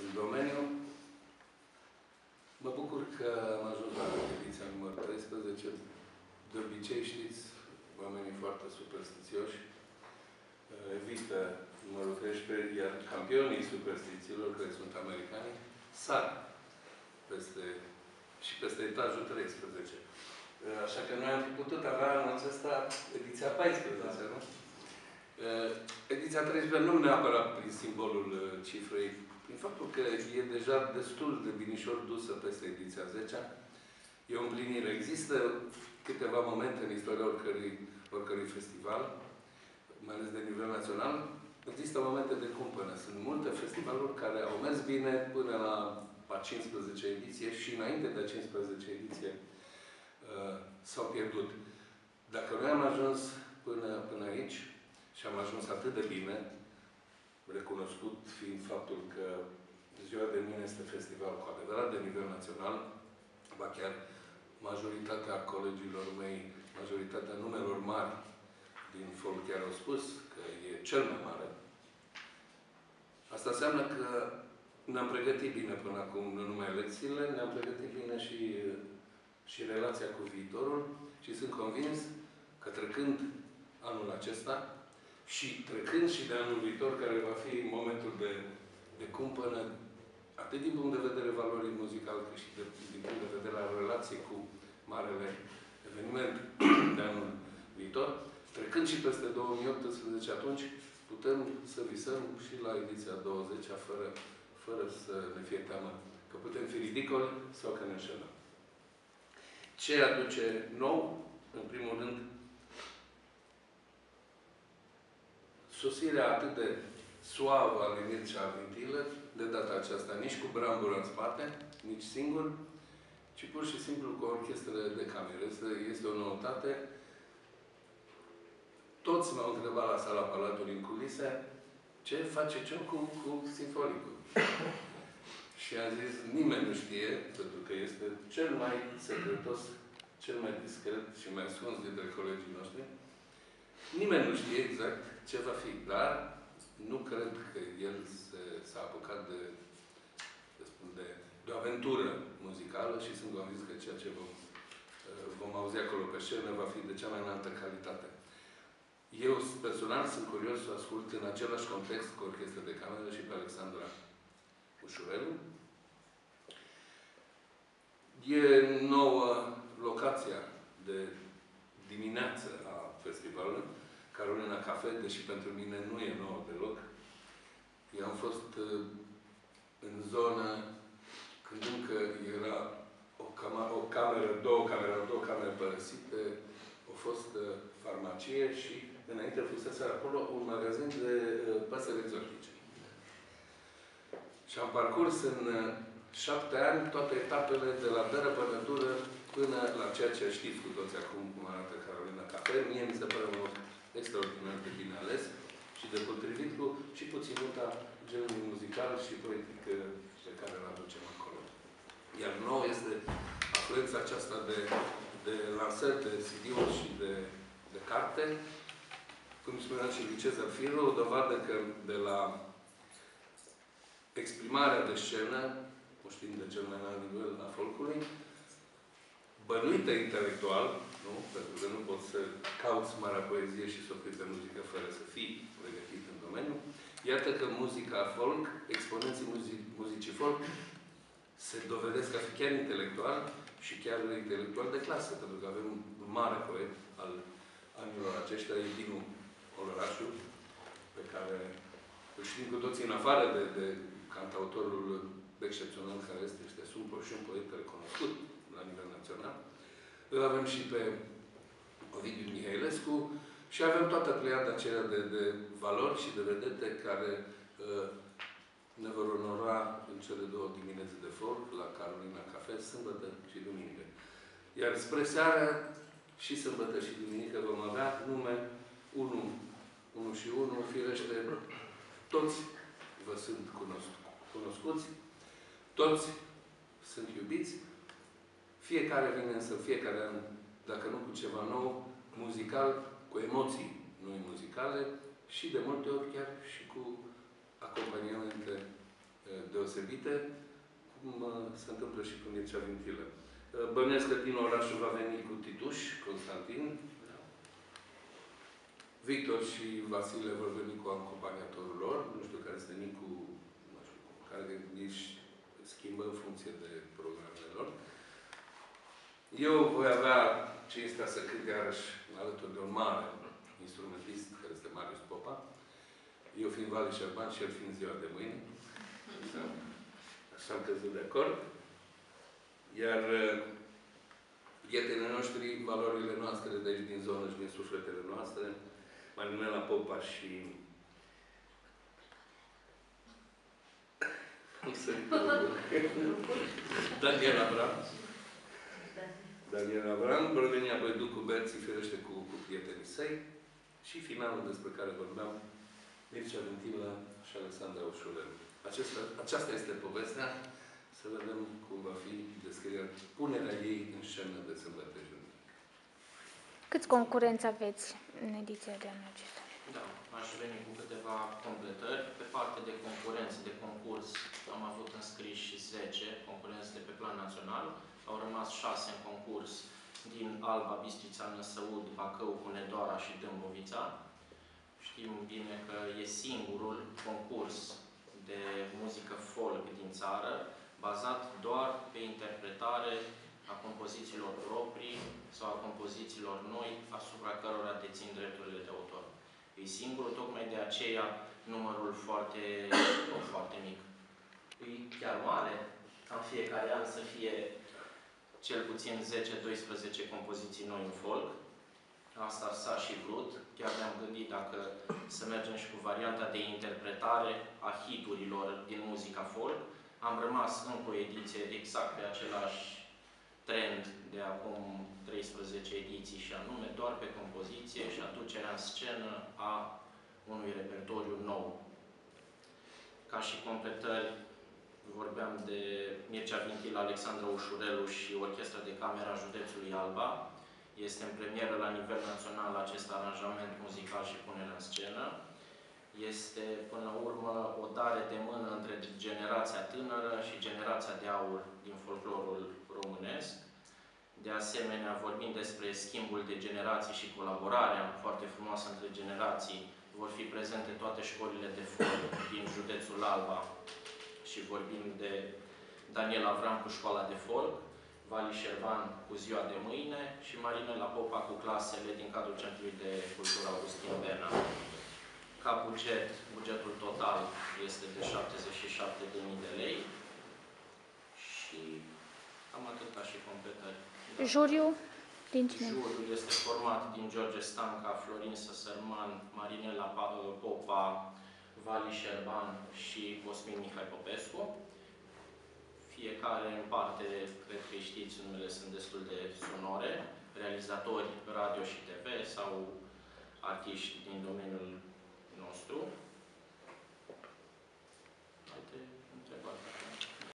în domeniu. Mă bucur că am ajuns la ediția numărul 13. De obicei, știți, oamenii foarte superstițioși uh, evită numărul 13, iar campionii superstițiilor, care sunt americani, sar peste, și peste etajul 13. Uh, așa că noi am putut avea în acesta ediția 14, nu? Uh, ediția 13 nu neapărat prin simbolul cifrei, prin faptul că e deja destul de binișor dusă peste ediția 10 E o împlinire. Există câteva momente în istoria oricărui, oricărui festival, mai ales de nivel național, există momente de cumpănă. Sunt multe festivaluri care au mers bine până la a 15 ediție și înainte de a 15 ediție uh, s-au pierdut. Dacă noi am ajuns până, până aici și am ajuns atât de bine, recunoscut fiind faptul că ziua de mine este festival cu adevărat de nivel național, ba chiar majoritatea colegilor mei, majoritatea numelor mari din folk chiar au spus că e cel mai mare. Asta înseamnă că ne-am pregătit bine până acum, nu numai lecțiile, ne-am pregătit bine și, și relația cu viitorul și sunt convins că trecând anul acesta și trecând și de anul viitor, care va fi momentul de, de cumpănă atât din punct de vedere valorii muzicale, cât și de, din punct de vedere al relației cu marele eveniment de anul viitor, trecând și peste 2018, atunci putem să visăm și la ediția 20 fără, fără să ne fie teamă că putem fi ridicoli sau că ne înșelăm. Ce aduce nou? În primul rând, sosirea atât de suavă a lui Mircea Vintilă, de data aceasta nici cu brambura în spate, nici singur, ci pur și simplu cu orchestrele de camere. Este, este o noutate. Toți m-au întrebat la sala Palatului în culise ce face ce cu, cu sinfonicul. și am zis, nimeni nu știe, pentru că este cel mai secretos, cel mai discret și mai ascuns dintre colegii noștri. Nimeni nu știe exact ce va fi, dar nu cred că el s-a apucat de, de, spun, de, de o aventură muzicală și sunt convins că ceea ce vom, uh, vom auzi acolo pe scenă va fi de cea mai înaltă calitate. Eu, personal, sunt curios să ascult în același context cu orchestra de cameră și pe Alexandra Ușurelu. E nouă locația de dimineață a festivalului. Carolina Cafe, deși pentru mine nu e nouă deloc. Eu am fost uh, în zonă când încă era o, cama, o cameră, două camere, două camere părăsite, a fost uh, farmacie și înainte fusese acolo un magazin de uh, păsări exotice. Și am parcurs în uh, șapte ani toate etapele de la beră până dură până la ceea ce știți cu toți acum cum arată Carolina Cafe. Mie mi se pare un loc extraordinar de bine ales și de potrivit cu și puținuta genului muzical și poetic pe care îl aducem acolo. Iar nou este afluența aceasta de, de lansări de CD-uri și de, de carte. Cum spunea și lui Cezar Firu, o dovadă că de la exprimarea de scenă, o știm de cel mai înalt nivel a folcului, bănuită intelectual, nu? Pentru că nu poți să cauți marea poezie și să de muzică fără să fii pregătit în domeniu. Iată că muzica folk, exponenții muzic, muzicii folk, se dovedesc a fi chiar intelectual și chiar intelectual de clasă, pentru că avem un mare poet al anilor aceștia, Dinu Olărașu, pe care îl știm cu toții în afară de, de cantautorul excepțional care este, este Sumpă și un poet recunoscut la nivel național. Îl avem și pe Ovidiu Mihailescu și avem toată pleiada aceea de, de valori și de vedete care uh, ne vor onora în cele două dimineți de folk la Carolina Cafe, sâmbătă și duminică. Iar spre seară, și sâmbătă și duminică vom avea nume 1, 1 și 1, firește, toți vă sunt cunoscuți, toți sunt iubiți, fiecare vine însă fiecare an, dacă nu cu ceva nou, muzical, cu emoții noi muzicale și de multe ori chiar și cu acompaniamente deosebite. deosebite, cum uh, se întâmplă și cu Mircea Vintilă. Uh, Bănuiesc că din orașul va veni cu Tituș, Constantin. Victor și Vasile vor veni cu acompaniatorul lor. Nu știu care este Nicu, nu știu, care nici schimbă în funcție de programele lor. Eu voi avea cinstea să cânt iarăși alături de un mare instrumentist, care este Marius Popa. Eu fiind Vali Șerban și el fiind ziua de mâine. Da? Așa am căzut de acord. Iar uh, prietenii noștri, valorile noastre de aici din zonă și din sufletele noastre, Marinela Popa și Daniel Abram. Daniel Abram, proveni apoi Ducu Berții, ferește cu, cu prietenii săi. Și finalul despre care vorbeam, Mircea Ventilă și Alexandra Ușurel. Acesta, aceasta este povestea. Să vedem cum va fi descrierea, punerea ei în scenă de sâmbătă junic. Câți concurenți aveți în ediția de anul acesta? Da, aș veni cu câteva completări. Pe partea de concurență, de concurs, am avut înscriși 10 concurenți de pe plan național. Au rămas 6 în concurs din Alba, Bistrița, Năsăud, Bacău, Hunedoara și Dâmbovița. Știm bine că e singurul concurs de muzică folk din țară, bazat doar pe interpretare a compozițiilor proprii sau a compozițiilor noi, asupra cărora dețin drepturile de autor. E singurul, tocmai de aceea numărul foarte, foarte mic. E chiar mare ca în fiecare an să fie cel puțin 10-12 compoziții noi în folk. Asta s-a și vrut. Chiar ne-am gândit dacă să mergem și cu varianta de interpretare a hiturilor din muzica folk. Am rămas încă o ediție exact pe același trend de acum 13 ediții și anume doar pe compoziție și aducerea în scenă a unui repertoriu nou. Ca și completări, vorbeam de Mircea Vintil, Alexandra Ușurelu și Orchestra de Camera Județului Alba. Este în premieră la nivel național acest aranjament muzical și punerea în scenă. Este, până la urmă, o dare de mână între generația tânără și generația de aur din folclorul românesc. De asemenea, vorbim despre schimbul de generații și colaborarea foarte frumoasă între generații. Vor fi prezente toate școlile de folk din județul Alba și vorbim de Daniel Avram cu școala de folk, Vali Șervan cu ziua de mâine și Marinela Popa cu clasele din cadrul Centrului de Cultură Augustin Berna. Ca buget, bugetul total este de 77.000 de lei și cam atât ca și completări. Juriu din cine? Juriul este format din George Stanca, Florin Săsărman, Marinela Popa, Vali Șerban și Cosmin Mihai Popescu. Fiecare în parte, cred că știți, numele sunt destul de sonore, realizatori radio și TV sau artiști din domeniul nostru.